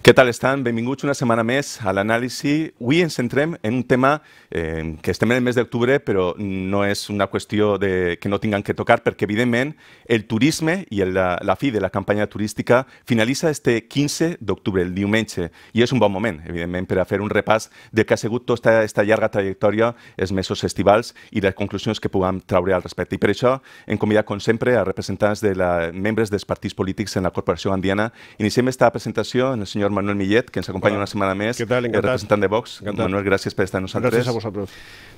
Què tal estan? Benvinguts una setmana més a l'anàlisi. Avui ens centrem en un tema eh, que estem en el mes d'octubre, però no és una qüestió de, que no tinguem que tocar, perquè, evidentment, el turisme i el, la, la fi de la campanya turística finalitza este 15 d'octubre, el diumenge, i és un bon moment, evidentment, per a fer un repàs del que ha sigut tota aquesta llarga trajectòria, els mesos estivals i les conclusions que puguem traure al respecte. I per això hem convidat, com sempre, a representants de la, membres dels partits polítics en la Corporació Andiana. Iniciem esta presentació en el senyor Manuel Millet, que ens acompanya Hola. una setmana més, ¿Qué tal? el representant de Vox. Encantat. Manuel, gràcies per estar amb nosaltres. Gràcies a vosaltres.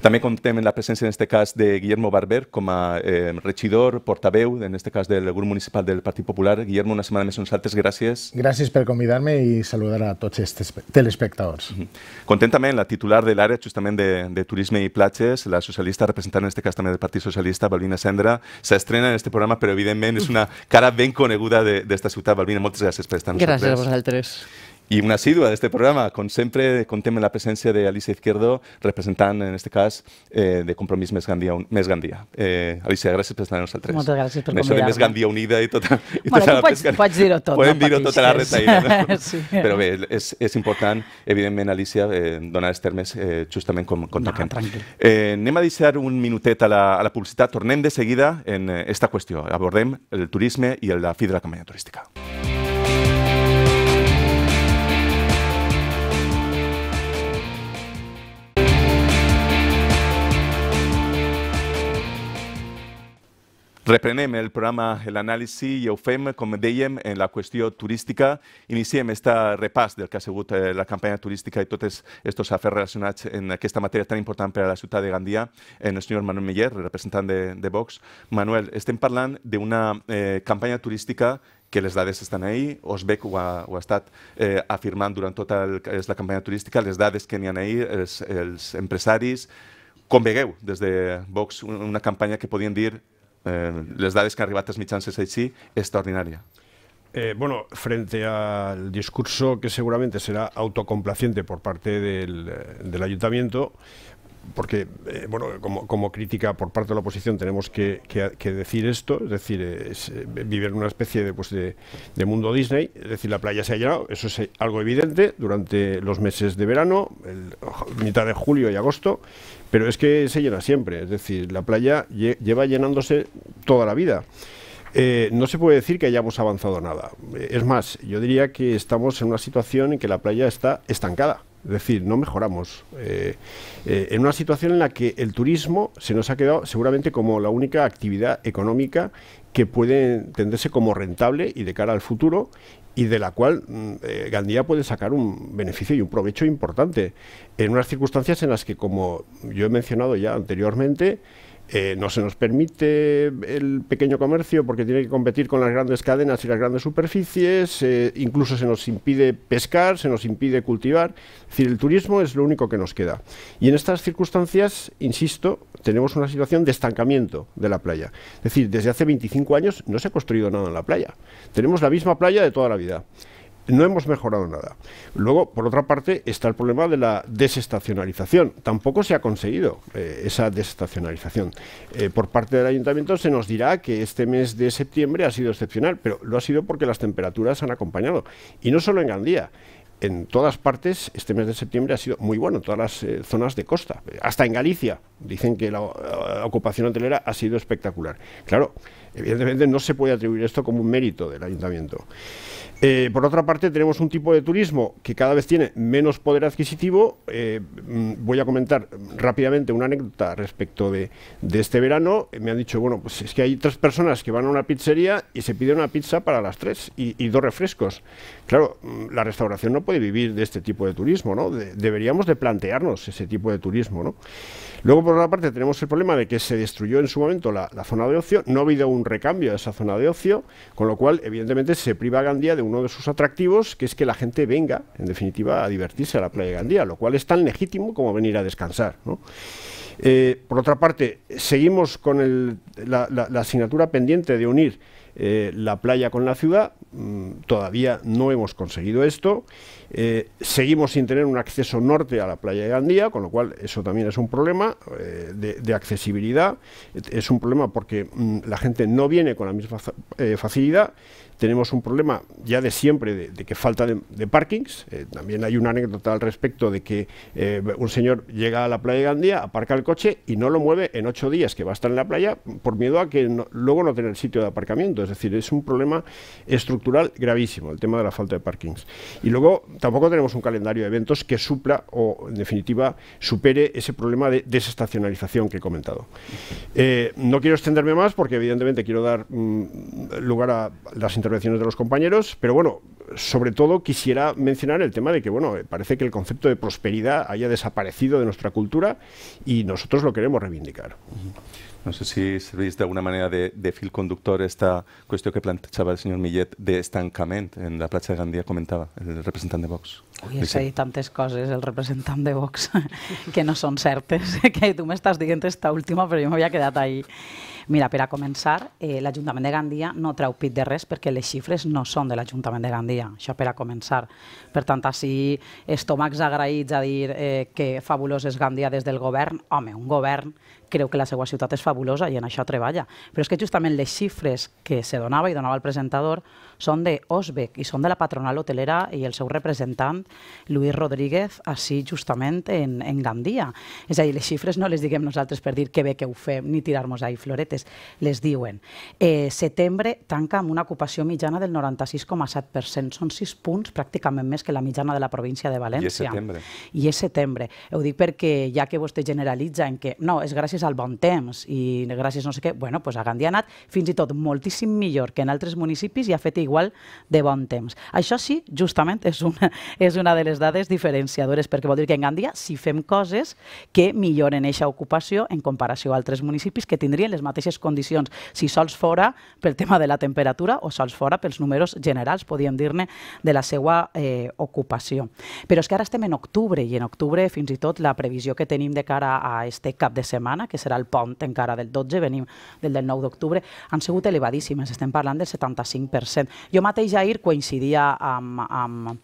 També contem en la presència, en este cas, de Guillermo Barber, com a eh, regidor, portaveu, en este cas, del grup municipal del Partit Popular. Guillermo, una setmana més amb nosaltres, gràcies. Gràcies per convidar-me i saludar a tots els telespectadors. Mm -hmm. Contem també la titular de l'àrea justament de, de Turisme i Platges, la socialista representant en este cas també del Partit Socialista, Balbina Sendra. S'estrena en este programa, però evidentment és una cara ben coneguda d'esta ciutat. Balbina, moltes gràcies per estar amb nosaltres. Gràcies a vosaltres. I una assídua d'aquest programa. Com sempre, contem amb la presència d'Alicia Izquierdo, representant, en aquest cas, eh, de Compromís Més Gandia. Més Gandia. Eh, Alicia, gràcies per estar amb nosaltres. Moltes gràcies per convidar-me. Més Gandia Unida i tota, i bueno, tota la pots, pesca. pots dir-ho tot. Podem no dir-ho tota la retaïda. No? sí. Però bé, és, és important, evidentment, Alicia, eh, donar els termes eh, justament com, com no, toquen. Tranquil. Eh, anem a deixar un minutet a la, a la publicitat. Tornem de seguida en esta qüestió. Abordem el turisme i la fi de la campanya turística. Reprenem el programa l'anàlisi i ho fem, com dèiem, en la qüestió turística. Iniciem este repàs del que ha sigut la campanya turística i tots aquests afers relacionats en aquesta matèria tan important per a la ciutat de Gandia, en el senyor Manuel Miller, representant de, de Vox. Manuel, estem parlant d'una eh, campanya turística que les dades estan ahí, Osbec ho ha, ho ha estat eh, afirmant durant tota el, la campanya turística, les dades que n'hi ha ahí, els, els empresaris, com vegueu des de Vox una campanya que podien dir eh, les dades que han arribat als mitjans és així, extraordinària. Eh, bueno, frente al discurso que seguramente será autocomplaciente por parte del ayuntamiento, porque, eh, bueno, como, como, crítica por parte de la oposición tenemos que, decir esto, es decir, eh, vivir en una especie de, pues de, mundo Disney, es decir, la playa se ha llenado, eso es algo evidente durante los meses de verano, mitad de julio y agosto, pero es que se llena siempre, es decir, la playa lle lleva llenándose toda la vida. Eh, no se puede decir que hayamos avanzado nada. Es más, yo diría que estamos en una situación en que la playa está estancada. Es decir, no mejoramos. Eh, eh, en una situación en la que el turismo se nos ha quedado seguramente como la única actividad económica que puede entenderse como rentable y de cara al futuro y de la cual eh, Gandía puede sacar un beneficio y un provecho importante en unas circunstancias en las que, como yo he mencionado ya anteriormente, eh, no se nos permite el pequeño comercio porque tiene que competir con las grandes cadenas y las grandes superficies, eh, incluso se nos impide pescar, se nos impide cultivar. Es decir, el turismo es lo único que nos queda. Y en estas circunstancias, insisto, tenemos una situación de estancamiento de la playa. Es decir, desde hace 25 años no se ha construido nada en la playa. Tenemos la misma playa de toda la vida no hemos mejorado nada. Luego, por otra parte, está el problema de la desestacionalización. Tampoco se ha conseguido eh, esa desestacionalización. Eh, por parte del ayuntamiento se nos dirá que este mes de septiembre ha sido excepcional, pero lo ha sido porque las temperaturas han acompañado. Y no solo en Gandía. En todas partes, este mes de septiembre ha sido muy bueno, en todas las eh, zonas de costa. Hasta en Galicia dicen que la, la ocupación hotelera ha sido espectacular. Claro, evidentemente no se puede atribuir esto como un mérito del ayuntamiento. Eh, por otra parte, tenemos un tipo de turismo que cada vez tiene menos poder adquisitivo. Eh, voy a comentar rápidamente una anécdota respecto de, este verano. Me han dicho, bueno, pues es que hay tres personas que van a una pizzería y se piden una pizza para las tres y, dos refrescos. Claro, la restauración no puede vivir de este tipo de turismo, ¿no? De, deberíamos de plantearnos ese tipo de turismo, ¿no? Luego, por otra parte, tenemos el problema de que se destruyó en su momento la, la, zona de ocio, no ha habido un recambio de esa zona de ocio, con lo cual, evidentemente, se priva a Gandía de uno de sus atractivos, que es que la gente venga, en definitiva, a divertirse a la playa de Gandía, lo cual es tan legítimo como venir a descansar. Eh, por otra parte, seguimos con la, asignatura pendiente de unir eh, la playa con la ciudad. Mm, todavía no hemos conseguido esto. Eh, seguimos sin tener un acceso norte a la playa de Gandía, con lo cual eso también es un problema de, accesibilidad. Es un problema porque mm, la gente no viene con la misma facilidad tenemos un problema ya de siempre de, que falta de, parkings. Eh, también hay una anécdota al respecto de que eh, un señor llega a la playa de Gandía, aparca el coche y no lo mueve en ocho días que va a estar en la playa por miedo a que luego no tener sitio de aparcamiento. Es decir, es un problema estructural gravísimo el tema de la falta de parkings. Y luego tampoco tenemos un calendario de eventos que supla o en definitiva supere ese problema de desestacionalización que he comentado. Eh, no quiero extenderme más porque evidentemente quiero dar mm, lugar a las intervenciones de los compañeros, pero bueno, sobre todo quisiera mencionar el tema de que, bueno, parece que el concepto de prosperidad haya desaparecido de nuestra cultura y nosotros lo queremos reivindicar. No sé si servís alguna manera de, de fil conductor esta cuestión que planteaba el señor Millet de estancament en la platja de Gandia, comentaba el representante de Vox. Ui, que hi tantes coses, el representant de Vox, que no són certes, que tu m'estàs dient esta última, però jo m'havia quedat ahí. Mira, per a començar, eh, l'Ajuntament de Gandia no treu pit de res perquè les xifres no són de l'Ajuntament de Gandia, això per a començar. Per tant, així, estómacs agraïts a dir eh, que fabulós és Gandia des del govern, home, un govern creu que la seva ciutat és fabulosa i en això treballa. Però és que justament les xifres que se donava i donava el presentador són de Osbec i són de la patronal hotelera i el seu representant, Luis Rodríguez, així justament en, en Gandia. És a dir, les xifres no les diguem nosaltres per dir que bé que ho fem ni tirar-nos ahí floretes, les diuen. Eh, setembre tanca amb una ocupació mitjana del 96,7%, són 6 punts pràcticament més que la mitjana de la província de València. I és setembre. I és setembre. Ho dic perquè ja que vostè generalitza en que no, és gràcies al bon temps i gràcies no sé què, bueno, pues a Gandia ha anat fins i tot moltíssim millor que en altres municipis i ha fet igual igual de bon temps. Això sí, justament és una, és una de les dades diferenciadores, perquè vol dir que en Gandia si fem coses que milloren aquesta ocupació en comparació a altres municipis que tindrien les mateixes condicions, si sols fora pel tema de la temperatura o sols fora pels números generals, podríem dir-ne, de la seva eh, ocupació. Però és que ara estem en octubre i en octubre fins i tot la previsió que tenim de cara a este cap de setmana, que serà el pont encara del 12, venim del 9 d'octubre, han sigut elevadíssimes, estem parlant del 75%. Jo mateix ahir coincidia amb, amb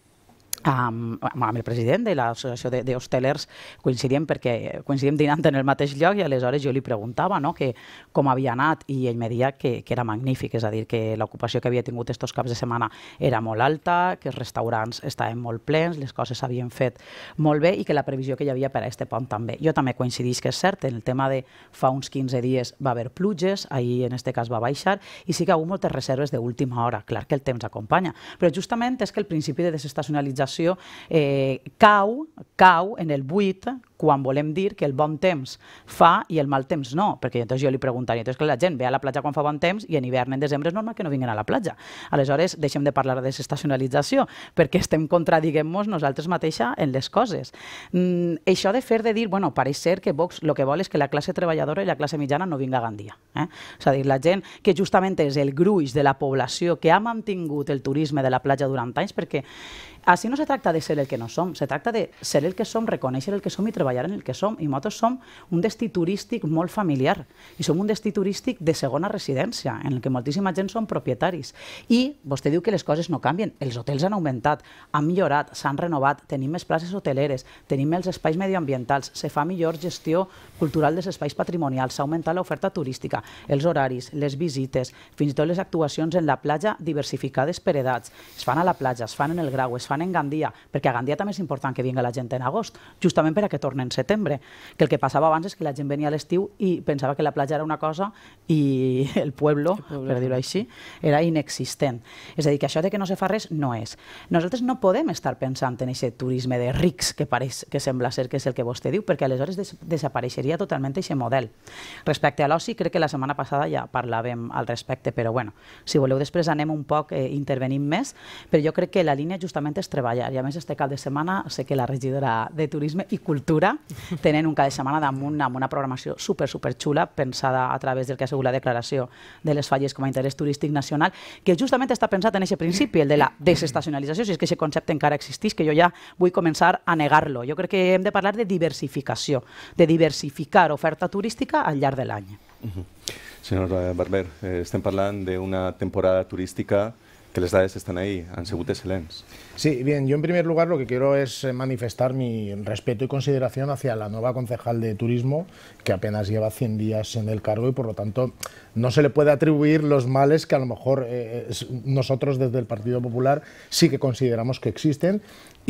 amb, amb el president de l'associació d'hostelers coincidíem perquè coincidíem dinant en el mateix lloc i aleshores jo li preguntava no, que com havia anat i ell me deia que, que era magnífic, és a dir, que l'ocupació que havia tingut estos caps de setmana era molt alta, que els restaurants estaven molt plens, les coses s'havien fet molt bé i que la previsió que hi havia per a este pont també. Jo també coincidís que és cert, en el tema de fa uns 15 dies va haver pluges, ahir en este cas va baixar i sí que hi ha hagut moltes reserves d'última hora, clar que el temps acompanya, però justament és que el principi de desestacionalització legislació eh, cau, cau en el buit quan volem dir que el bon temps fa i el mal temps no, perquè llavors jo li preguntaria, entonces que la gent ve a la platja quan fa bon temps i en hivern, en desembre, és normal que no vinguin a la platja. Aleshores, deixem de parlar de desestacionalització, perquè estem contradiguem-nos nosaltres mateixa en les coses. Mm, això de fer de dir, bueno, pareix ser que Vox el que vol és que la classe treballadora i la classe mitjana no vinga a Gandia. Eh? És a dir, la gent que justament és el gruix de la població que ha mantingut el turisme de la platja durant anys, perquè així no se tracta de ser el que no som, se tracta de ser el que som, reconèixer el que som i treballar en el que som. I nosaltres som un destí turístic molt familiar i som un destí turístic de segona residència, en el que moltíssima gent són propietaris. I vostè diu que les coses no canvien. Els hotels han augmentat, han millorat, s'han renovat, tenim més places hoteleres, tenim els espais medioambientals, se fa millor gestió cultural dels espais patrimonials, s'ha augmentat l'oferta turística, els horaris, les visites, fins i tot les actuacions en la platja diversificades per edats. Es fan a la platja, es fan en el grau, es fan en Gandia, perquè a Gandia també és important que vinga la gent en agost, justament per a que torni en setembre. Que el que passava abans és que la gent venia a l'estiu i pensava que la platja era una cosa i el pueblo, el pueblo. per dir-ho així, era inexistent. És a dir, que això de que no se fa res no és. Nosaltres no podem estar pensant en aquest turisme de rics que pareix que sembla ser que és el que vostè diu, perquè aleshores des desapareixeria totalment aquest model. Respecte a l'oci, crec que la setmana passada ja parlàvem al respecte, però bueno, si voleu després anem un poc eh, intervenint més, però jo crec que la línia justament és treballar. I a més, este cap de setmana sé que la regidora de Turisme i Cultura. Tenen un cada setmana damunt amb una programació super, super xula, pensada a través del que ha sigut la declaració de les falles com a interès turístic nacional, que justament està pensat en aquest principi, el de la desestacionalització, si és que aquest concepte encara existeix, que jo ja vull començar a negar-lo. Jo crec que hem de parlar de diversificació, de diversificar oferta turística al llarg de l'any. Uh -huh. Senyor Barber, eh, estem parlant d'una temporada turística que les dades están ahí, han sigut excel·lents. Sí, bien, yo en primer lugar lo que quiero es eh, manifestar mi respeto y consideración hacia la nueva concejal de turismo, que apenas lleva 100 días en el cargo y por lo tanto no se le puede atribuir los males que a lo mejor eh, nosotros desde el Partido Popular sí que consideramos que existen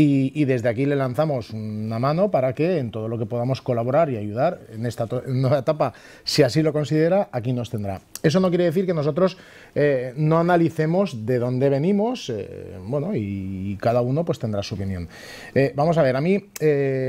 y, desde aquí le lanzamos una mano para que en todo lo que podamos colaborar y ayudar en esta nueva etapa, si así lo considera, aquí nos tendrá. Eso no quiere decir que nosotros eh, no analicemos de dónde venimos, eh, bueno, y, cada uno pues tendrá su opinión. Eh, vamos a ver, a mí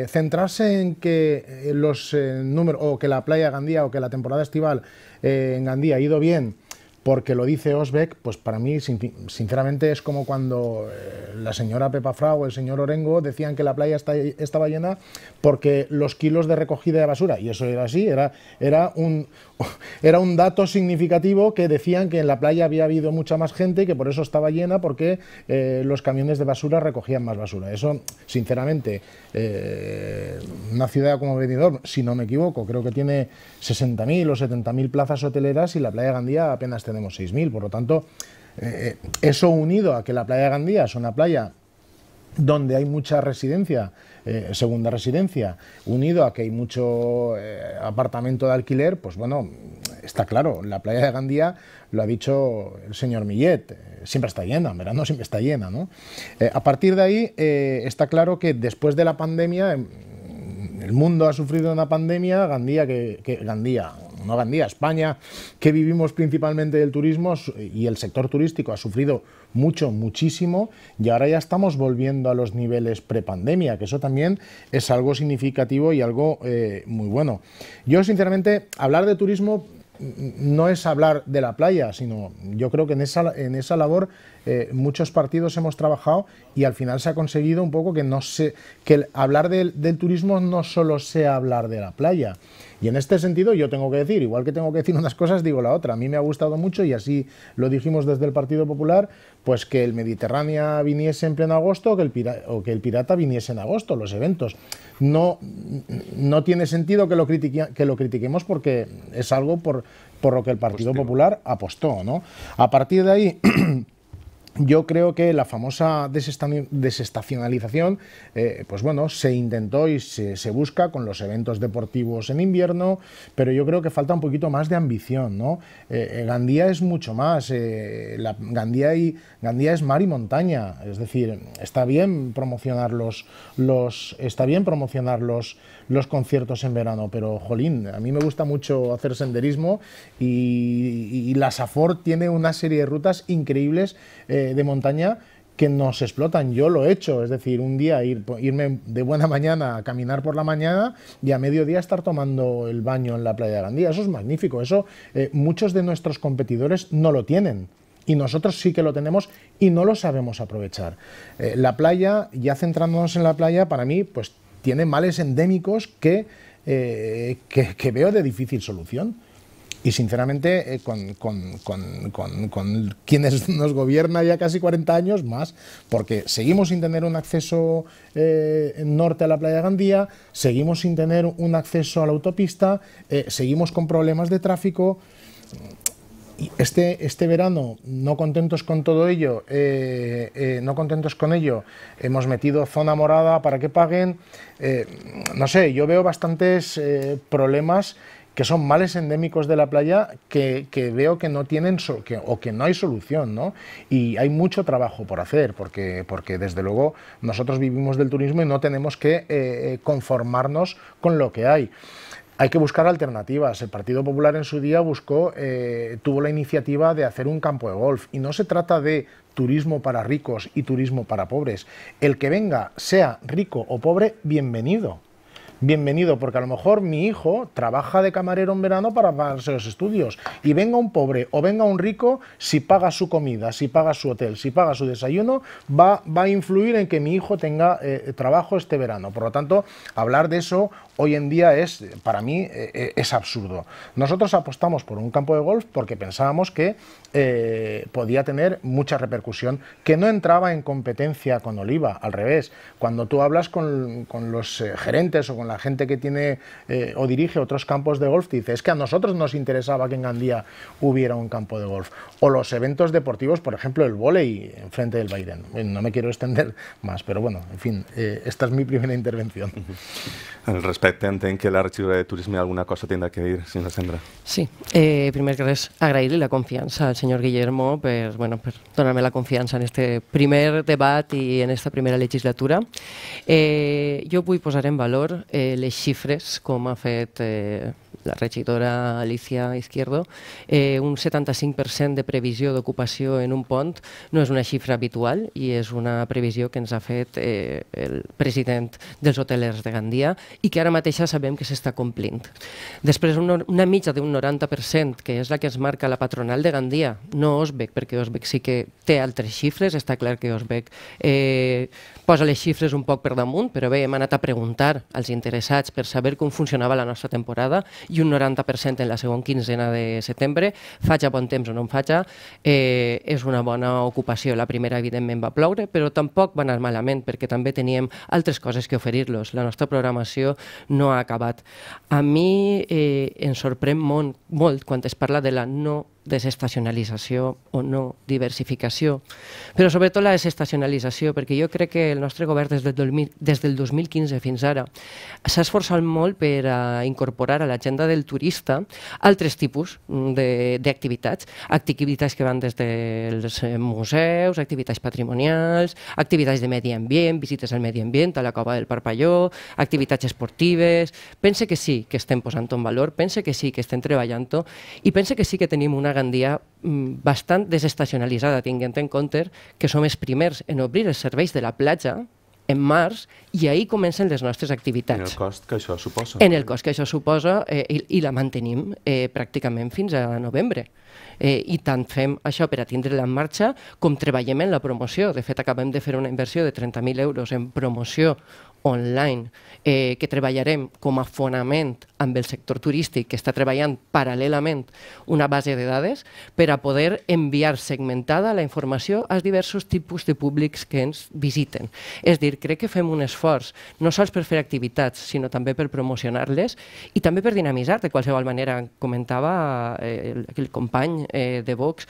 centrarse en que los números, o que la playa Gandía o que la temporada estival en Gandía ha ido bien, porque lo dice Osbeck, pues para mí, sinceramente, es como cuando eh, la señora Pepa Frau o el señor Orengo decían que la playa estaba llena porque los kilos de recogida de basura, y eso era así, era, era, un, era un dato significativo que decían que en la playa había habido mucha más gente y que por eso estaba llena, porque eh, los camiones de basura recogían más basura. Eso, sinceramente, eh, una ciudad como Benidorm, si no me equivoco, creo que tiene 60.000 o 70.000 plazas hoteleras y la playa de Gandía apenas tenemos 6.000. Por lo tanto, eh, eso unido a que la playa de Gandía es una playa donde hay mucha residencia, eh, segunda residencia, unido a que hay mucho eh, apartamento de alquiler, pues bueno, está claro, la playa de Gandía, lo ha dicho el señor Millet, siempre está llena, en verano siempre está llena, ¿no? a partir de ahí, está claro que después de la pandemia, em, el mundo ha sufrido una pandemia, Gandía, que Gandía, no Gandía, España, que vivimos principalmente del turismo y el sector turístico ha sufrido mucho, muchísimo y ahora ya estamos volviendo a los niveles prepandemia, que eso también es algo significativo y algo eh, muy bueno. Yo, sinceramente, hablar de turismo no es hablar de la playa, sino yo creo que en esa, en esa labor eh, muchos partidos hemos trabajado y al final se ha conseguido un poco que no se, que hablar del, del turismo no solo sea hablar de la playa. Y en este sentido yo tengo que decir, igual que tengo que decir unas cosas, digo la otra. A mí me ha gustado mucho y así lo dijimos desde el Partido Popular, pues que el Mediterráneo viniese en pleno agosto o que el, o que el Pirata viniese en agosto, los eventos. No, no tiene sentido que lo, que lo critiquemos porque es algo por, por lo que el Partido Popular apostó. ¿no? A partir de ahí... Yo creo que la famosa desestacionalización, eh, pues bueno, se intentó y se, busca con los eventos deportivos en invierno, pero yo creo que falta un poquito más de ambición, ¿no? Eh, eh, Gandía es mucho más, Gandía, y, Gandía es mar y montaña, es decir, está bien promocionar los, los está bien promocionar los, los conciertos en verano, pero jolín, a mí me gusta mucho hacer senderismo y, la Safor tiene una serie de rutas increíbles de montaña que nos explotan. Yo lo he hecho, es decir, un día ir, irme de buena mañana a caminar por la mañana y a mediodía estar tomando el baño en la playa de Gandía. Eso es magnífico, eso eh, muchos de nuestros competidores no lo tienen. Y nosotros sí que lo tenemos y no lo sabemos aprovechar. Eh, la playa, ya centrándonos en la playa, para mí, pues tiene males endémicos que, eh, que, veo de difícil solución. Y sinceramente, eh, con, con, con, quienes nos gobierna ya casi 40 años más, porque seguimos sin tener un acceso eh, norte a la playa Gandía, seguimos sin tener un acceso a la autopista, seguimos con problemas de tráfico este, este verano, no contentos con todo ello, eh, eh, no contentos con ello, hemos metido zona morada para que paguen. Eh, no sé, yo veo bastantes problemas que son males endémicos de la playa que, veo que no tienen o que no hay solución, ¿no? Y hay mucho trabajo por hacer, porque, porque desde luego nosotros vivimos del turismo y no tenemos que conformarnos con lo que hay hay que buscar alternativas. El Partido Popular en su día buscó, eh, tuvo la iniciativa de hacer un campo de golf y no se trata de turismo para ricos y turismo para pobres. El que venga, sea rico o pobre, bienvenido. Bienvenido, porque a lo mejor mi hijo trabaja de camarero en verano para pagarse los estudios y venga un pobre o venga un rico, si paga su comida, si paga su hotel, si paga su desayuno, va, va a influir en que mi hijo tenga eh, trabajo este verano. Por lo tanto, hablar de eso hoy en día es, para mí, eh, eh, es absurdo. Nosotros apostamos por un campo de golf porque pensábamos que eh, podía tener mucha repercusión, que no entraba en competencia con Oliva, al revés. Cuando tú hablas con, los gerentes o con la gente que tiene o dirige otros campos de golf, dices es que a nosotros nos interesaba que en Gandía hubiera un campo de golf. O los eventos deportivos, por ejemplo, el volei frente del Bayern. No me quiero extender más, pero bueno, en fin, esta es mi primera intervención. Al respecto, respecte, entenc que la regidora de Turisme alguna cosa tindrà que dir, senyora Sembra. Sí, eh, primer que res, agrair-li la confiança al senyor Guillermo per, bueno, per donar-me la confiança en este primer debat i en esta primera legislatura. Eh, jo vull posar en valor eh, les xifres, com ha fet eh, la regidora Alicia Izquierdo, eh, un 75% de previsió d'ocupació en un pont no és una xifra habitual i és una previsió que ens ha fet eh, el president dels hotelers de Gandia i que ara mateixa sabem que s'està complint. Després, una, una mitja d'un 90%, que és la que ens marca la patronal de Gandia, no Osbec, perquè Osbec sí que té altres xifres, està clar que Osbec eh, posa les xifres un poc per damunt, però bé, hem anat a preguntar als interessats per saber com funcionava la nostra temporada i un 90% en la segona quinzena de setembre, faig bon temps o no en faig, eh, és una bona ocupació. La primera, evidentment, va ploure, però tampoc va anar malament, perquè també teníem altres coses que oferir-los. La nostra programació no ha acabat. A mi eh, em sorprèn molt, molt quan es parla de la no desestacionalització o no diversificació, però sobretot la desestacionalització, perquè jo crec que el nostre govern des del, 2000, des del 2015 fins ara s'ha esforçat molt per a incorporar a l'agenda del turista altres tipus d'activitats, activitats que van des dels museus, activitats patrimonials, activitats de medi ambient, visites al medi ambient, a la cova del Parpalló, activitats esportives... Pense que sí que estem posant en valor, pense que sí que estem treballant-ho i pense que sí que tenim una Gandia mm, bastant desestacionalitzada, tinguent en compte que som els primers en obrir els serveis de la platja en març i ahir comencen les nostres activitats. En el cost que això suposa. En el cost que això suposa eh, i, i la mantenim eh, pràcticament fins a novembre. Eh, I tant fem això per a tindre-la en marxa com treballem en la promoció. De fet, acabem de fer una inversió de 30.000 euros en promoció online eh, que treballarem com a fonament amb el sector turístic que està treballant paral·lelament una base de dades per a poder enviar segmentada la informació als diversos tipus de públics que ens visiten. És dir, crec que fem un esforç no sols per fer activitats, sinó també per promocionar-les i també per dinamitzar de qualsevol manera. Comentava eh, el, el company eh, de Vox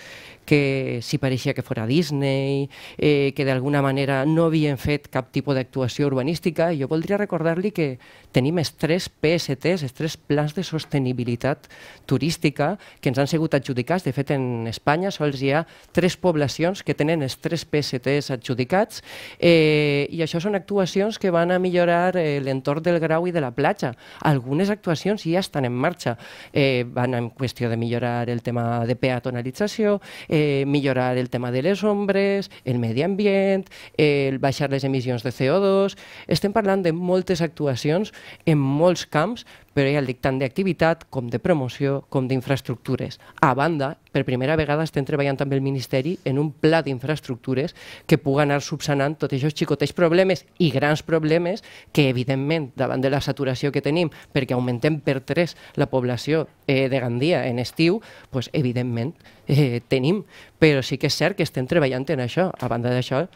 que si pareixia que fora Disney, eh, que d'alguna manera no havien fet cap tipus d'actuació urbanística. Jo voldria recordar-li que tenim els tres PSTs, els tres plans de sostenibilitat turística que ens han sigut adjudicats. De fet, en Espanya sols hi ha tres poblacions que tenen els tres PSTs adjudicats eh, i això són actuacions que van a millorar eh, l'entorn del grau i de la platja. Algunes actuacions ja estan en marxa. Eh, van en qüestió de millorar el tema de peatonalització, eh, eh, millorar el tema de les ombres, el medi ambient, el baixar les emissions de CO2... Estem parlant de moltes actuacions en molts camps però ja el dic tant d'activitat com de promoció com d'infraestructures. A banda, per primera vegada estem treballant amb el Ministeri en un pla d'infraestructures que pugui anar subsanant tots aquests xicotets problemes i grans problemes que, evidentment, davant de la saturació que tenim, perquè augmentem per tres la població eh, de Gandia en estiu, pues, evidentment, eh, tenim. Però sí que és cert que estem treballant en això. A banda d'això,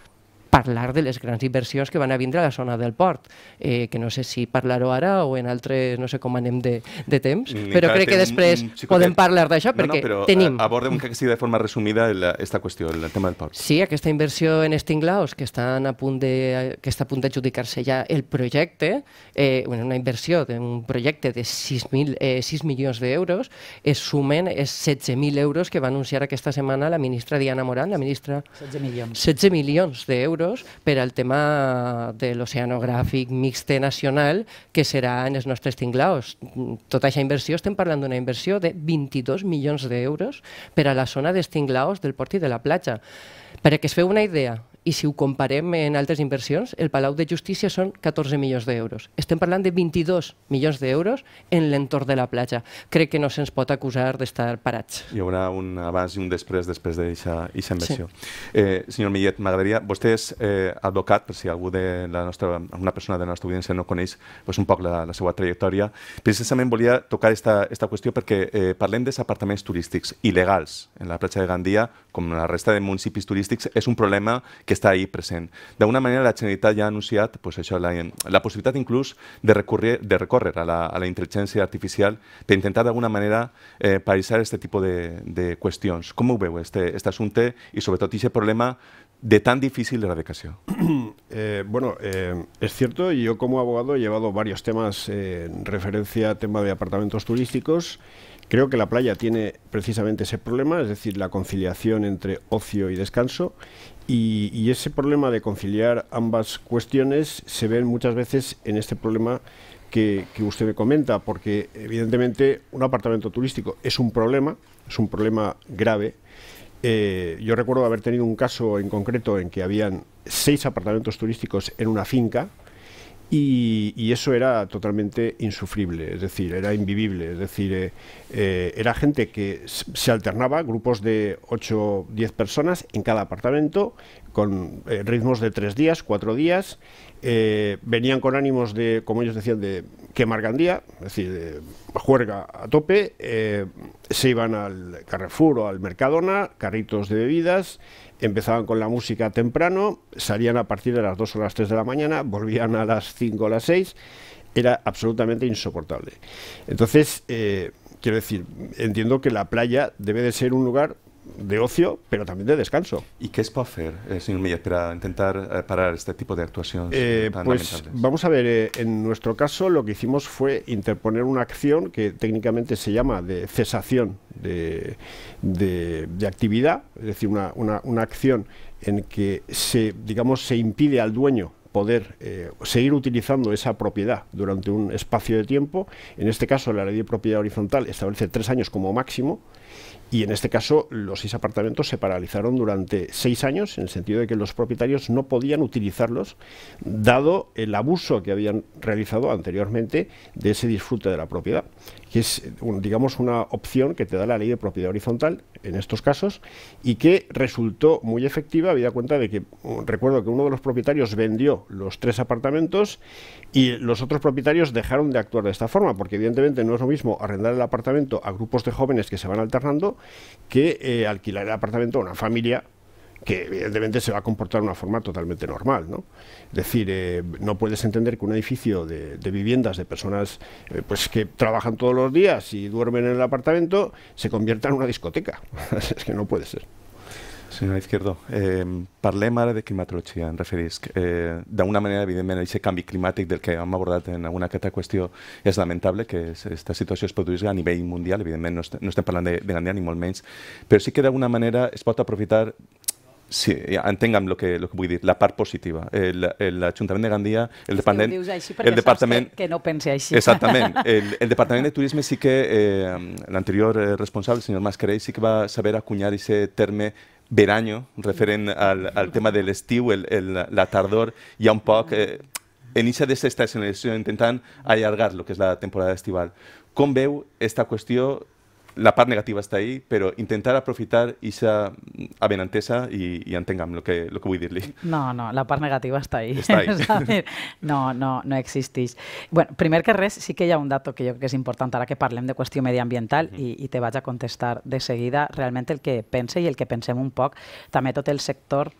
parlar de les grans inversions que van a vindre a la zona del port, eh, que no sé si parlar-ho ara o en altres, no sé com anem de, de temps, Ni però crec que després podem parlar d'això perquè no, no, però tenim... Abordem que sigui de forma resumida aquesta qüestió, el tema del port. Sí, aquesta inversió en Estinglaos, que, estan a punt de, que està a punt d'adjudicar-se ja el projecte, eh, una inversió d'un projecte de 6, mil, eh, 6 milions d'euros, es sumen els 16.000 euros que va anunciar aquesta setmana la ministra Diana Morán, la ministra... 16 milions. 16 milions d'euros euros per al tema de l'oceanogràfic mixte nacional que serà en els nostres tinglaos. Tota aquesta inversió, estem parlant d'una inversió de 22 milions d'euros per a la zona dels tinglaos del port i de la platja. Per a que es feu una idea, i si ho comparem en altres inversions, el Palau de Justícia són 14 milions d'euros. Estem parlant de 22 milions d'euros en l'entorn de la platja. Crec que no se'ns pot acusar d'estar parats. Hi haurà un abans i un després després d'aquesta inversió. Sí. Eh, senyor Millet, m'agradaria... Vostè és eh, advocat, per si algú de la nostra, una persona de la nostra audiència no coneix pues, un poc la, la seva trajectòria. Precisament volia tocar esta, esta qüestió perquè eh, parlem dels apartaments turístics il·legals en la platja de Gandia, com la resta de municipis turístics, és un problema que està ahí present. D'alguna manera, la Generalitat ja ha anunciat pues, això, la, la possibilitat inclús de recórrer, de recórrer a, la, a la intel·ligència artificial per intentar d'alguna manera eh, parisar aquest tipus de, de qüestions. Com ho veu, este, este assumpte, i sobretot aquest problema de tan difícil erradicación? Eh, bueno, eh, es cierto, yo como abogado he llevado varios temas en referencia a tema de apartamentos turísticos. Creo que la playa tiene precisamente ese problema, es decir, la conciliación entre ocio y descanso. Y, ese problema de conciliar ambas cuestiones se ve muchas veces en este problema que, que, usted me comenta, porque evidentemente un apartamento turístico es un problema, es un problema grave, eh, yo recuerdo haber tenido un caso en concreto en que habían seis apartamentos turísticos en una finca y, y eso era totalmente insufrible, es decir, era invivible, es decir, eh, eh, era gente que se alternaba, grupos de 8 o 10 personas en cada apartamento, con eh, ritmos de tres días, cuatro días, eh, venían con ánimos de, como ellos decían, de quemar Gandía, es decir, de juerga a tope, eh, se iban al Carrefour o al Mercadona, carritos de bebidas, empezaban con la música temprano, salían a partir de las 2 o las 3 de la mañana, volvían a las 5 o las 6, era absolutamente insoportable. Entonces, quiero decir, entiendo que la playa debe de ser un lugar de ocio, pero también de descanso. ¿Y qué es para hacer, eh, señor para intentar eh, parar este tipo de actuaciones eh, tan Pues vamos a ver, en nuestro caso lo que hicimos fue interponer una acción que técnicamente se llama de cesación de, de, de actividad, es decir, una, una, una acción en que se, digamos, se impide al dueño poder eh, seguir utilizando esa propiedad durante un espacio de tiempo. En este caso, la ley de propiedad horizontal establece tres años como máximo y en este caso los seis apartamentos se paralizaron durante seis años, en el sentido de que los propietarios no podían utilizarlos, dado el abuso que habían realizado anteriormente de ese disfrute de la propiedad, que es, digamos, una opción que te da la ley de propiedad horizontal en estos casos y que resultó muy efectiva, habida cuenta de que, recuerdo que uno de los propietarios vendió los tres apartamentos y los otros propietarios dejaron de actuar de esta forma, porque evidentemente no es lo mismo arrendar el apartamento a grupos de jóvenes que se van alternando que eh, alquilar el apartamento a una familia que evidentemente se va a comportar de una forma totalmente normal. ¿no? Es decir, eh, no puedes entender que un edificio de, de viviendas de personas eh, pues que trabajan todos los días y duermen en el apartamento se convierta en una discoteca. es que no puede ser. Senyor Izquierdo, eh, parlem ara de climatologia, em referisc. Eh, D'una manera, evidentment, aquest canvi climàtic del que hem abordat en alguna altra qüestió és lamentable que aquesta situació es produís a nivell mundial, evidentment no, est no estem parlant de, de Gandia ni molt menys, però sí que d'alguna manera es pot aprofitar Sí, entenguem el que, lo que vull dir, la part positiva. L'Ajuntament de Gandia, el departament... Així el departament que, que no pensi així. Exactament. El, el Departament de Turisme sí que, eh, l'anterior eh, responsable, el senyor Mascarell, sí que va saber acunyar aquest terme verano, referent al, al tema de l'estiu, el, el, la tardor, ha un poc... Eh, en aquesta desestacionalització intentant allargar el que és la temporada estival. Com veu aquesta qüestió la part negativa està ahí, però intentar aprofitar aquesta avenantesa i, i entenguem el que, lo que vull dir-li. No, no, la part negativa està ahí. Està ahí. no, no, no existeix. Bueno, primer que res, sí que hi ha un dato que jo crec que és important ara que parlem de qüestió mediambiental mm i, i te vaig a contestar de seguida realment el que pense i el que pensem un poc, també tot el sector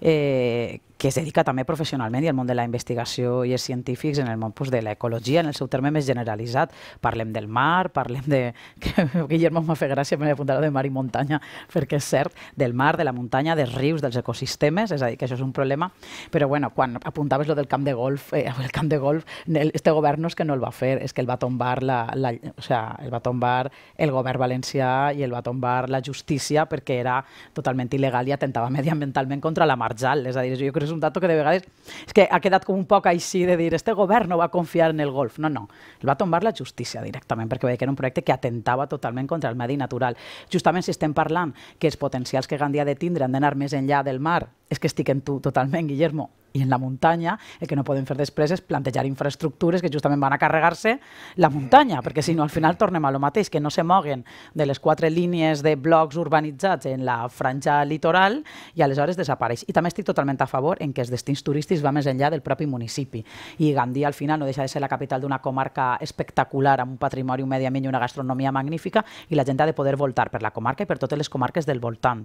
eh, que es dedica també professionalment i al món de la investigació i els científics en el món pues, de l'ecologia, en el seu terme més generalitzat. Parlem del mar, parlem de... Que Guillermo m'ha fet gràcia, m'he apuntat de mar i muntanya, perquè és cert, del mar, de la muntanya, dels rius, dels ecosistemes, és a dir, que això és un problema. Però bueno, quan apuntaves lo del camp de golf, eh, el camp de golf, este govern no és que no el va fer, és que el va tombar, la, la, o sea, el va tombar el govern valencià i el va tombar la justícia perquè era totalment il·legal i atentava mediambientalment contra la marjal. És a dir, jo crec un dato que de vegades és que ha quedat com un poc així de dir este govern no va confiar en el golf. No, no, el va tombar la justícia directament perquè veia que era un projecte que atentava totalment contra el medi natural. Justament si estem parlant que els potencials que Gandia ha de tindre han d'anar més enllà del mar, és que estic en tu totalment, Guillermo, i en la muntanya el que no podem fer després és plantejar infraestructures que justament van a carregar-se la muntanya, perquè si no al final tornem a lo mateix, que no se moguen de les quatre línies de blocs urbanitzats en la franja litoral i aleshores desapareix. I també estic totalment a favor en que els destins turístics va més enllà del propi municipi. I Gandia al final no deixa de ser la capital d'una comarca espectacular amb un patrimoni, un medi ambient i una gastronomia magnífica i la gent ha de poder voltar per la comarca i per totes les comarques del voltant.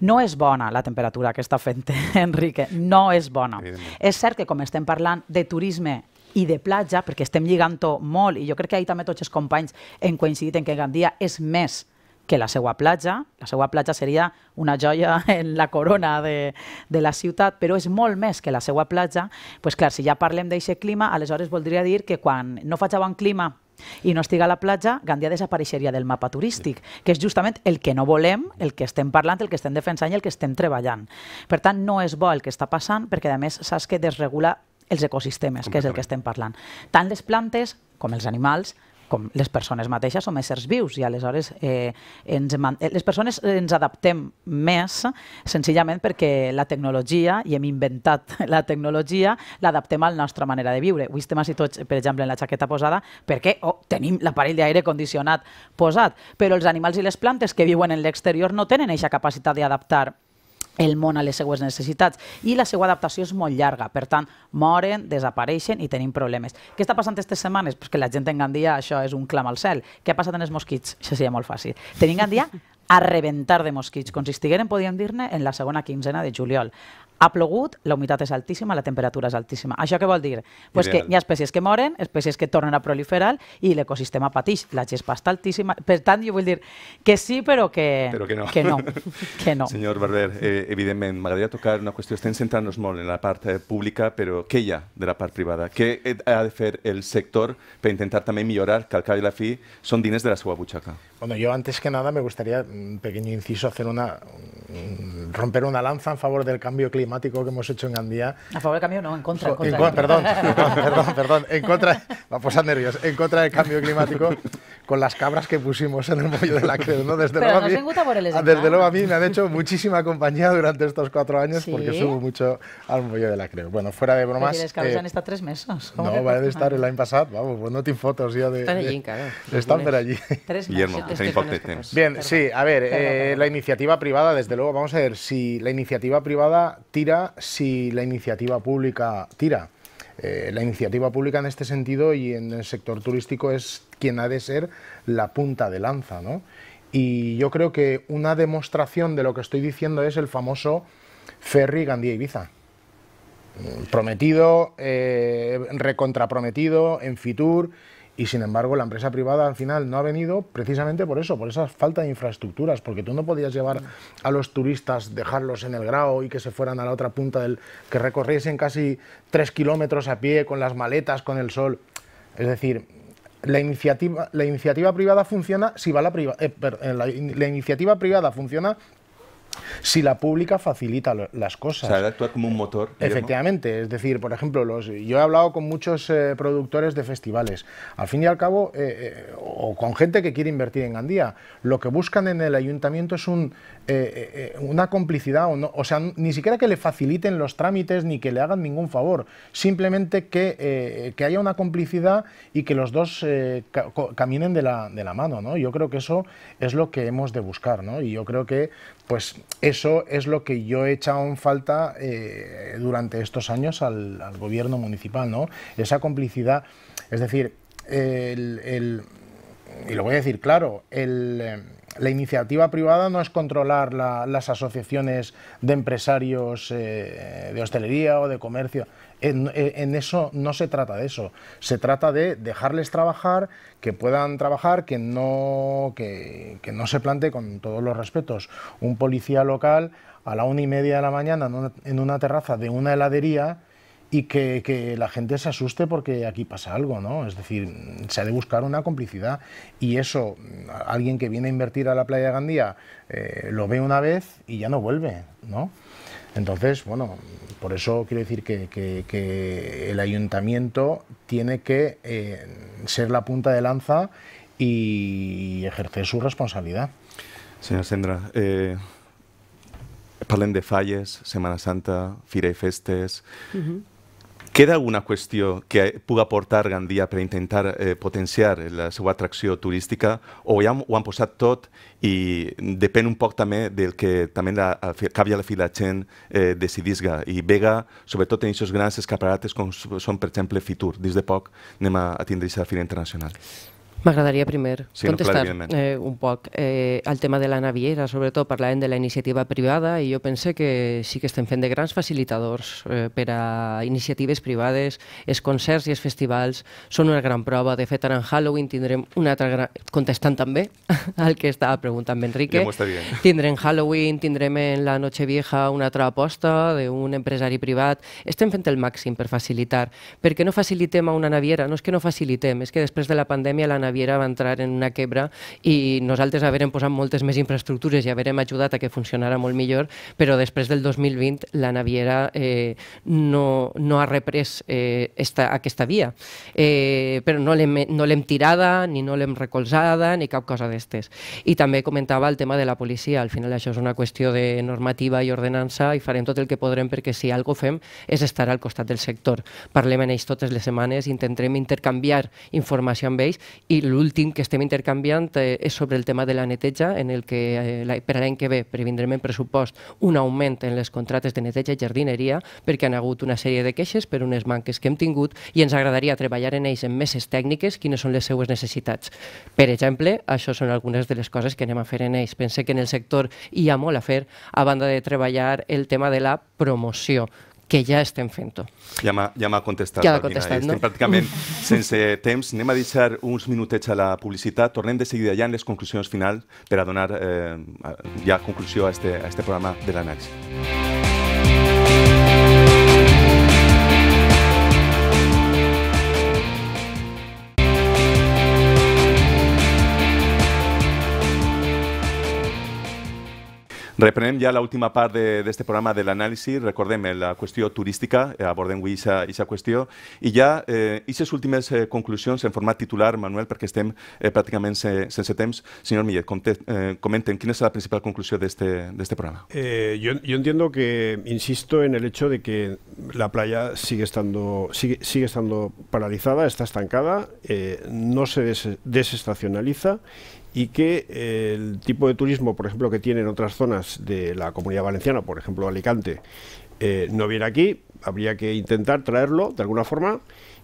No és bona la temperatura que està fent Enrique, no és bona no. És cert que com estem parlant de turisme i de platja, perquè estem lligant-ho molt, i jo crec que ahir també tots els companys hem coincidit en que Gandia és més que la seva platja. La seva platja seria una joia en la corona de, de la ciutat, però és molt més que la seva platja. pues clar, si ja parlem d'aquest clima, aleshores voldria dir que quan no faig bon clima i no estiga a la platja, Gandia desapareixeria del mapa turístic, que és justament el que no volem, el que estem parlant, el que estem defensant i el que estem treballant. Per tant, no és bo el que està passant, perquè a més saps que desregula els ecosistemes, que és el que estem parlant. Tant les plantes com els animals com les persones mateixes som éssers vius i aleshores eh, ens, eh, les persones ens adaptem més senzillament perquè la tecnologia, i hem inventat la tecnologia, l'adaptem a la nostra manera de viure. Avui estem així tots, per exemple, en la jaqueta posada perquè oh, tenim l'aparell d'aire condicionat posat, però els animals i les plantes que viuen en l'exterior no tenen aquesta capacitat d'adaptar el món a les seues necessitats i la seva adaptació és molt llarga, per tant, moren, desapareixen i tenim problemes. Què està passant aquestes setmanes? Pues que la gent en Gandia això és un clam al cel. Què ha passat en els mosquits? Això seria molt fàcil. Tenim Gandia a rebentar de mosquits, com si estigueren, podríem dir-ne, en la segona quinzena de juliol. Ha plogut, la humitat és altíssima, la temperatura és altíssima. Això què vol dir? Pues que hi ha espècies que moren, espècies que tornen a proliferar i l'ecosistema pateix. La gespa està altíssima. Per tant, jo vull dir que sí, però que, però que no. Que no. que no. Senyor Barber, eh, evidentment, m'agradaria tocar una qüestió. Estem centrant-nos molt en la part eh, pública, però què hi ha de la part privada? Què ha de fer el sector per intentar també millorar, que al cap i la fi són diners de la seva butxaca? Bueno, yo antes que nada me gustaría, un pequeño inciso, hacer una, romper una lanza en favor del cambio climático que hemos hecho en Gandía. A favor del cambio, no, en contra. En contra. En, perdón, perdón, perdón, perdón, en contra, va a posar nervios, en contra del cambio climático con las cabras que pusimos en el bollo de la creu, ¿no? Desde, luego, no a mí, desde luego a mí me han hecho muchísima compañía durante estos cuatro años porque subo mucho al bollo de la creu. Bueno, fuera de bromas... ¿Pero cabras eh, han estado tres meses? No, va a estar el año pasado, vamos, pues no tengo fotos yo de... Están allí, claro. Están por allí. Tres meses. Bien, sí, a ver, eh, la iniciativa privada, desde luego, vamos a ver si la iniciativa privada si la iniciativa pública tira. Eh, la iniciativa pública en este sentido y en el sector turístico es quien ha de ser la punta de lanza, ¿no? Y yo creo que una demostración de lo que estoy diciendo es el famoso ferry Gandía-Ibiza. Prometido, eh, recontraprometido en Fitur y sin embargo la empresa privada al final no ha venido precisamente por eso, por esa falta de infraestructuras, porque tú no podías llevar a los turistas, dejarlos en el grao y que se fueran a la otra punta del... que recorriesen casi tres kilómetros a pie con las maletas, con el sol. Es decir, la iniciativa, la iniciativa privada funciona si va la, priva, eh, eh, la iniciativa privada funciona si la pública facilita las cosas. O sea, actúa como un motor. Efectivamente, es decir, por ejemplo, los, yo he hablado con muchos eh, productores de festivales, al fin y al cabo, eh, eh, o con gente que quiere invertir en Gandía, lo que buscan en el ayuntamiento es un, una complicidad, o, no, o sea, ni siquiera que le faciliten los trámites ni que le hagan ningún favor, simplemente que, que haya una complicidad y que los dos caminen de la, de la mano, ¿no? Yo creo que eso es lo que hemos de buscar, ¿no? Y yo creo que pues eso es lo que yo he echado en falta eh, durante estos años al, gobierno municipal, ¿no? Esa complicidad, es decir, y lo voy a decir claro, la iniciativa privada no es controlar las asociaciones de empresarios eh, de hostelería o de comercio, en, eso no se trata de eso. Se trata de dejarles trabajar, que puedan trabajar, que no, que, no se plante con todos los respetos. Un policía local a la una y media de la mañana en una, terraza de una heladería y que, que, la gente se asuste porque aquí pasa algo, ¿no? Es decir, se ha de buscar una complicidad y eso, alguien que viene a invertir a la playa de Gandía eh, lo ve una vez y ya no vuelve, ¿no? Entonces, bueno, por eso quiero decir que, que, que el ayuntamiento tiene que eh, ser la punta de lanza y ejercer su responsabilidad. Senyora Sendra, eh, parlem de falles, Setmana Santa, Fira i Festes... Uh -huh. Queda alguna qüestió que pugui aportar Gandia per intentar eh, potenciar la seva atracció turística o ja ho han posat tot i depèn un poc també del que també la, cap a la fi la gent eh, decidisga i vega, sobretot en aquests grans escaparates com són, per exemple, Fitur. Dins de poc anem a, a tindre aquesta fira internacional. M'agradaria primer sí, contestar no, eh, un poc eh, al tema de la naviera, sobretot parlàvem de la iniciativa privada i jo pense que sí que estem fent de grans facilitadors eh, per a iniciatives privades, els concerts i els festivals són una gran prova. De fet, ara en Halloween tindrem una altra gran... contestant també al que estava preguntant Enrique. Tindrem Halloween, tindrem en la Nochevieja una altra aposta d'un empresari privat. Estem fent el màxim per facilitar. Per què no facilitem a una naviera? No és que no facilitem, és que després de la pandèmia la naviera Naviera va entrar en una quebra i nosaltres haverem posat moltes més infraestructures i haverem ajudat a que funcionara molt millor, però després del 2020 la Naviera eh, no, no ha reprès eh, esta, aquesta via. Eh, però no l'hem no tirada, ni no l'hem recolzada, ni cap cosa d'estes. I també comentava el tema de la policia. Al final això és una qüestió de normativa i ordenança i farem tot el que podrem perquè si algo fem és estar al costat del sector. Parlem en ells totes les setmanes, intentarem intercanviar informació amb ells i l'últim que estem intercanviant eh, és sobre el tema de la neteja, en el que eh, per l'any que ve previndrem en pressupost un augment en les contractes de neteja i jardineria perquè han hagut una sèrie de queixes per unes manques que hem tingut i ens agradaria treballar en ells en meses tècniques quines són les seues necessitats. Per exemple, això són algunes de les coses que anem a fer en ells. Pense que en el sector hi ha molt a fer a banda de treballar el tema de la promoció que ja estem fent-ho. Ja m'ha ja contestat. Ja contestat, no? Estem pràcticament sense temps. Anem a deixar uns minutets a la publicitat. Tornem de seguida ja en les conclusions finals per a donar eh, ja conclusió a este, a este programa de l'anàlisi. Reprenem ja l'última part d'aquest programa de l'anàlisi. Recordem eh, la qüestió turística, eh, abordem avui aquesta qüestió. I ja aquestes eh, últimes eh, conclusions en format titular, Manuel, perquè estem eh, pràcticament se, sense temps. Senyor Millet, eh, comenten, ¿quién es la principal conclusión de este, de este programa? Eh, yo, yo, entiendo que, insisto en el hecho de que la playa sigue estando, sigue, sigue estando paralizada, está estancada, eh, no se des, desestacionaliza y que eh, el tipo de turismo, por ejemplo, que tienen otras zonas de la comunidad valenciana, por ejemplo Alicante, eh, no viene aquí, habría que intentar traerlo de alguna forma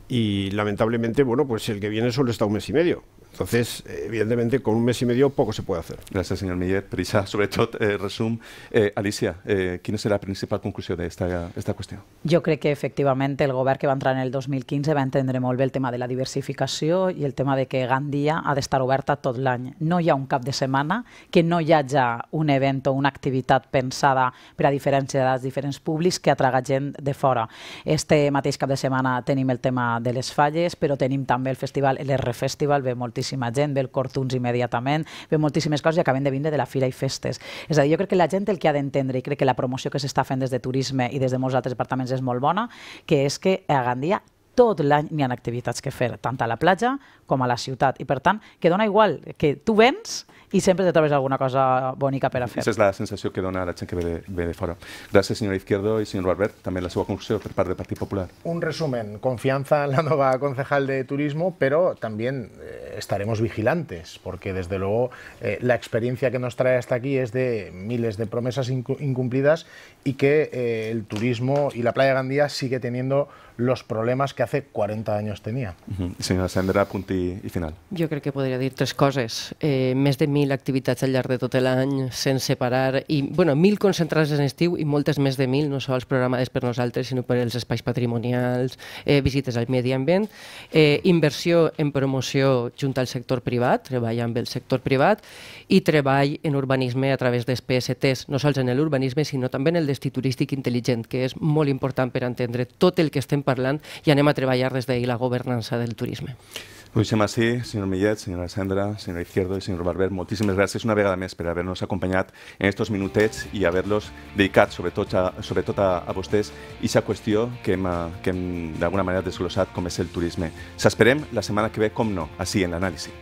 y lamentablemente, bueno, pues el que viene solo está un mes y medio. Entonces, evidentemente, con un mes y medio poco se puede hacer. Gracias, señor Millet. Prisa, sobre todo, eh, resum. Eh, Alicia, eh, quina serà la principal conclusió d'esta esta qüestió? Jo crec que, efectivament, el govern que va entrar en el 2015 va entendre molt bé el tema de la diversificació i el tema de que Gandia ha d'estar oberta tot l'any. No hi ha un cap de setmana que no hi hagi un event o una activitat pensada per a diferents edats, diferents públics que atraga gent de fora. Este mateix cap de setmana tenim el tema de les falles, però tenim també el festival, l'R Festival, ve moltíssim moltíssima gent, ve el Cortuns immediatament, ve moltíssimes coses i acabem de vindre de la Fira i Festes. És a dir, jo crec que la gent el que ha d'entendre, i crec que la promoció que s'està fent des de turisme i des de molts altres departaments és molt bona, que és que a Gandia tot l'any n'hi ha activitats que fer, tant a la platja com a la ciutat. I per tant, que dona igual que tu vens i sempre te trobes alguna cosa bonica per a fer. Aquesta és la sensació que dona la gent que ve de, ve de fora. Gràcies, senyora Izquierdo i senyor Barbert. També la seva conclusió per part del Partit Popular. Un resumen. Confianza en la nueva concejal de turismo, pero también eh, estaremos vigilantes, porque desde luego eh, la experiencia que nos trae hasta aquí es de miles de promesas incumplidas y que eh, el turismo y la playa Gandía sigue teniendo los problemas que hace 40 años tenía. Uh -huh. Senyora Sandra, punt i, i final. Jo crec que podria dir tres coses. Eh, més de 1.000 activitats al llarg de tot l'any, sense parar, i, bueno, 1.000 concentrades en estiu i moltes més de 1.000, no sols programades per nosaltres, sinó per els espais patrimonials, eh, visites al medi ambient, eh, inversió en promoció junt al sector privat, treball amb el sector privat, i treball en urbanisme a través dels PSTs, no sols en l'urbanisme, sinó també en el destí turístic intel·ligent, que és molt important per entendre tot el que estem parlant i anem a treballar des d'ahir la governança del turisme. Ho deixem així, senyor Millet, senyora Sandra, senyora Izquierdo i senyor Barber. Moltíssimes gràcies una vegada més per haver-nos acompanyat en aquests minutets i haver-los dedicat sobretot a, sobretot a, a vostès i aquesta qüestió que hem, que hem d'alguna manera desglossat com és el turisme. S'esperem la setmana que ve, com no, així en l'anàlisi.